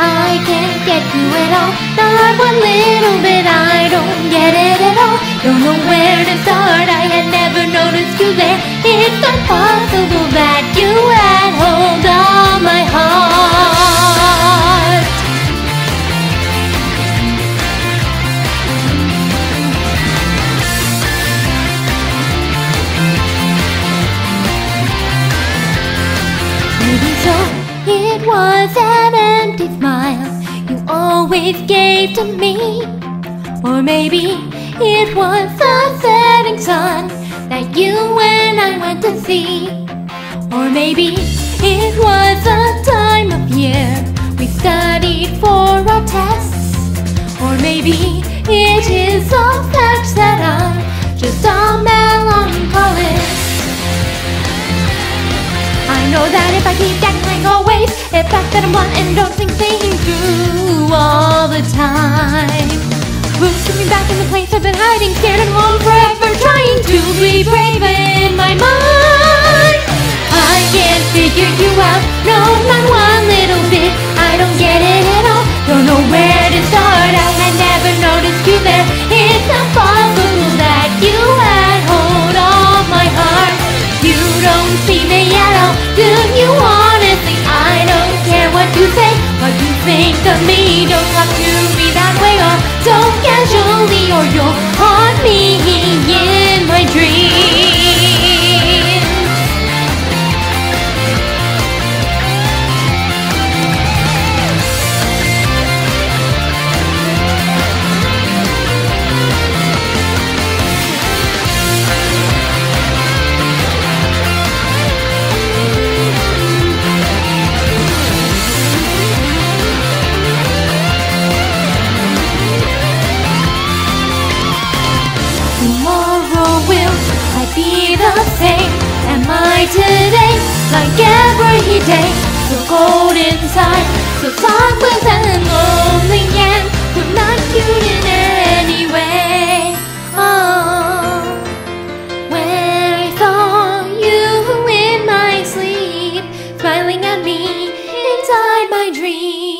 I can't get you at all. Not one little bit, I don't get it at all. Don't know where to start, I had never noticed you there. It's not possible that you had hold of my heart. Maybe so, it was an empty smile you always gave to me. Or maybe it was the setting sun that you and I went to see. Or maybe it was the time of year we studied for our tests. Or maybe it is the that I'm blunt and don't think things through all the time. Moves me back in the place I've been hiding, scared and alone forever, think of me. Don't have to be that way uh, or so casually, or you'll haunt me like every day? So cold inside, so thoughtless and lonely, and I'm not cute in any way. Oh, when I saw you in my sleep, smiling at me inside my dream.